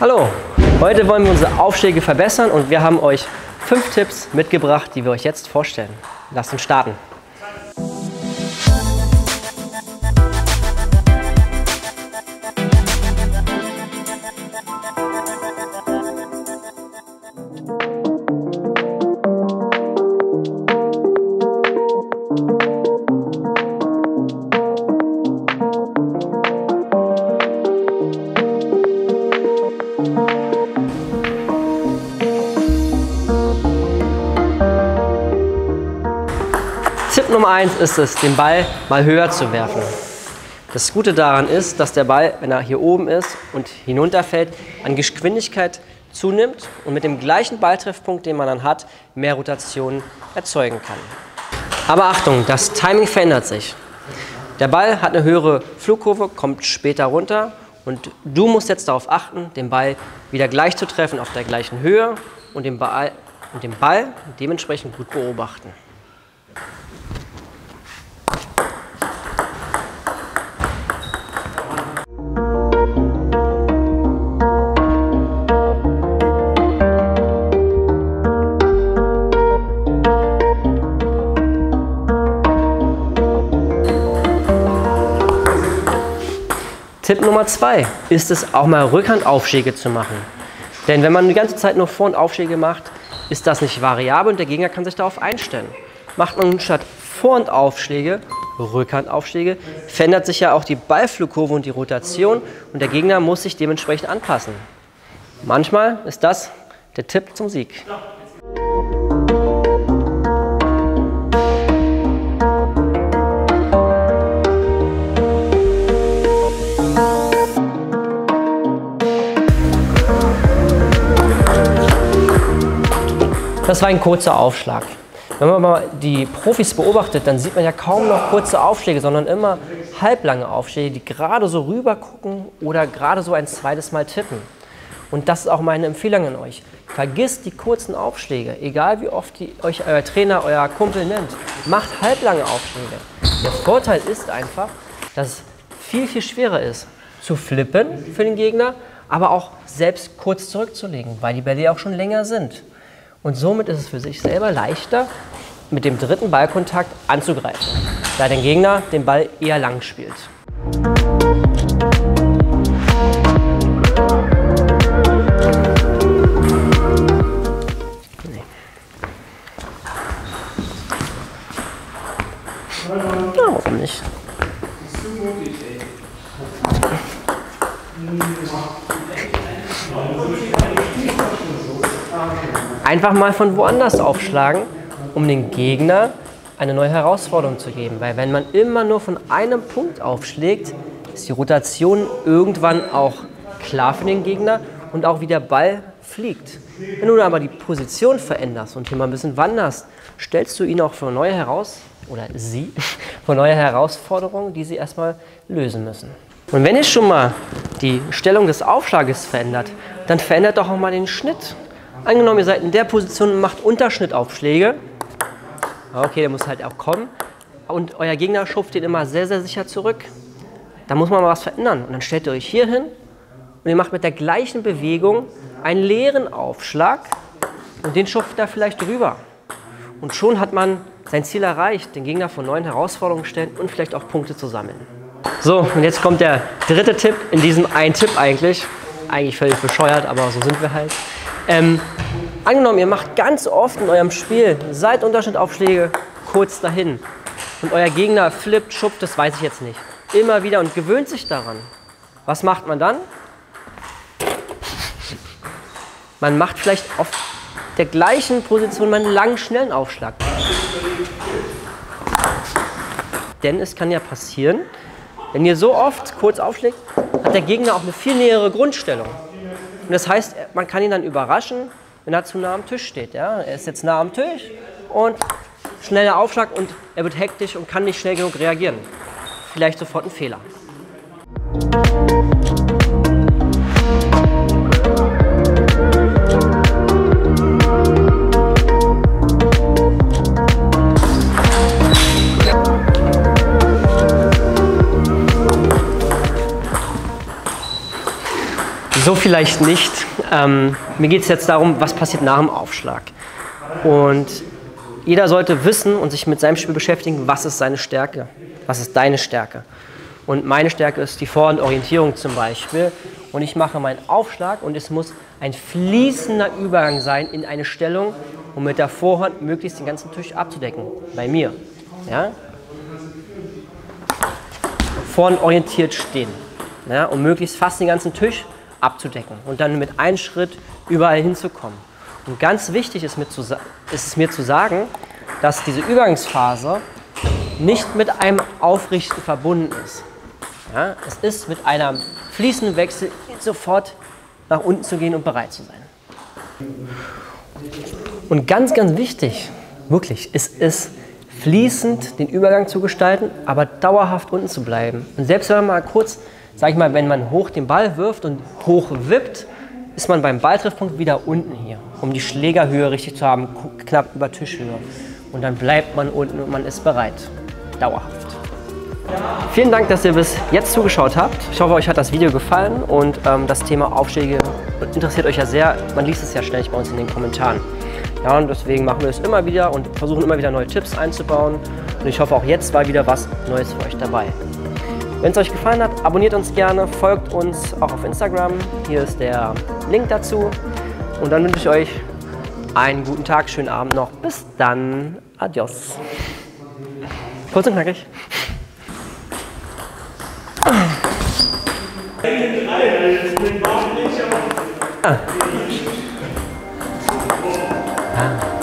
Hallo, heute wollen wir unsere Aufschläge verbessern und wir haben euch fünf Tipps mitgebracht, die wir euch jetzt vorstellen. Lasst uns starten. Tipp Nummer eins ist es, den Ball mal höher zu werfen. Das Gute daran ist, dass der Ball, wenn er hier oben ist und hinunterfällt, an Geschwindigkeit zunimmt und mit dem gleichen Balltreffpunkt, den man dann hat, mehr Rotation erzeugen kann. Aber Achtung, das Timing verändert sich. Der Ball hat eine höhere Flugkurve, kommt später runter und du musst jetzt darauf achten, den Ball wieder gleich zu treffen auf der gleichen Höhe und den Ball, und den Ball dementsprechend gut beobachten. Tipp Nummer zwei ist es, auch mal Rückhandaufschläge zu machen. Denn wenn man die ganze Zeit nur Vor- und Aufschläge macht, ist das nicht variabel und der Gegner kann sich darauf einstellen. Macht man statt Vor- und Aufschläge Rückhandaufschläge, verändert sich ja auch die Ballflugkurve und die Rotation und der Gegner muss sich dementsprechend anpassen. Manchmal ist das der Tipp zum Sieg. Das war ein kurzer Aufschlag. Wenn man mal die Profis beobachtet, dann sieht man ja kaum noch kurze Aufschläge, sondern immer halblange Aufschläge, die gerade so rüber gucken oder gerade so ein zweites Mal tippen. Und das ist auch meine Empfehlung an euch. Vergisst die kurzen Aufschläge, egal wie oft die, euch euer Trainer, euer Kumpel nennt. Macht halblange Aufschläge. Der Vorteil ist einfach, dass es viel, viel schwerer ist, zu flippen für den Gegner, aber auch selbst kurz zurückzulegen, weil die Bälle auch schon länger sind. Und somit ist es für sich selber leichter, mit dem dritten Ballkontakt anzugreifen, da der Gegner den Ball eher lang spielt. Nee. Warum nicht? Einfach mal von woanders aufschlagen, um den Gegner eine neue Herausforderung zu geben. Weil wenn man immer nur von einem Punkt aufschlägt, ist die Rotation irgendwann auch klar für den Gegner und auch wie der Ball fliegt. Wenn du aber die Position veränderst und hier mal ein bisschen wanderst, stellst du ihn auch für neue heraus oder sie vor neue Herausforderungen, die sie erstmal lösen müssen. Und wenn ihr schon mal die Stellung des Aufschlages verändert, dann verändert doch auch mal den Schnitt. Angenommen, ihr seid in der Position und macht Unterschnittaufschläge. Okay, der muss halt auch kommen. Und euer Gegner schupft den immer sehr, sehr sicher zurück. Da muss man mal was verändern. Und dann stellt ihr euch hier hin und ihr macht mit der gleichen Bewegung einen leeren Aufschlag und den schupft er vielleicht rüber. Und schon hat man sein Ziel erreicht, den Gegner vor neuen Herausforderungen stellen und vielleicht auch Punkte zu sammeln. So, und jetzt kommt der dritte Tipp in diesem einen Tipp eigentlich. Eigentlich völlig bescheuert, aber so sind wir halt. Ähm, angenommen, ihr macht ganz oft in eurem Spiel Seitunterschnittaufschläge kurz dahin und euer Gegner flippt, schuppt, das weiß ich jetzt nicht. Immer wieder und gewöhnt sich daran. Was macht man dann? Man macht vielleicht auf der gleichen Position einen langen, schnellen Aufschlag. Denn es kann ja passieren, wenn ihr so oft kurz aufschlägt, hat der Gegner auch eine viel nähere Grundstellung. Und das heißt, man kann ihn dann überraschen, wenn er zu nah am Tisch steht. Ja? Er ist jetzt nah am Tisch und schneller Aufschlag und er wird hektisch und kann nicht schnell genug reagieren. Vielleicht sofort ein Fehler. So vielleicht nicht. Ähm, mir geht es jetzt darum, was passiert nach dem Aufschlag. Und jeder sollte wissen und sich mit seinem Spiel beschäftigen, was ist seine Stärke, was ist deine Stärke. Und meine Stärke ist die Vorhandorientierung zum Beispiel. Und ich mache meinen Aufschlag und es muss ein fließender Übergang sein in eine Stellung, um mit der Vorhand möglichst den ganzen Tisch abzudecken. Bei mir. Ja? Vorhand orientiert stehen. Ja? Und möglichst fast den ganzen Tisch abzudecken. Und dann mit einem Schritt überall hinzukommen. Und ganz wichtig ist, zu, ist es mir zu sagen, dass diese Übergangsphase nicht mit einem Aufrichten verbunden ist. Ja, es ist mit einem fließenden Wechsel sofort nach unten zu gehen und bereit zu sein. Und ganz, ganz wichtig, wirklich, es ist fließend den Übergang zu gestalten, aber dauerhaft unten zu bleiben. Und selbst wenn man mal kurz, sag ich mal, wenn man hoch den Ball wirft und hoch wippt, ist man beim Balltreffpunkt wieder unten hier, um die Schlägerhöhe richtig zu haben, knapp über Tischhöhe. Und dann bleibt man unten und man ist bereit. Dauerhaft. Vielen Dank, dass ihr bis jetzt zugeschaut habt. Ich hoffe, euch hat das Video gefallen und ähm, das Thema Aufschläge interessiert euch ja sehr. Man liest es ja ständig bei uns in den Kommentaren. Ja, und deswegen machen wir es immer wieder und versuchen immer wieder neue Tipps einzubauen. Und ich hoffe, auch jetzt war wieder was Neues für euch dabei. Wenn es euch gefallen hat, abonniert uns gerne, folgt uns auch auf Instagram. Hier ist der Link dazu. Und dann wünsche ich euch einen guten Tag, schönen Abend noch. Bis dann. Adios. Kurz und knackig. Ah. Ah.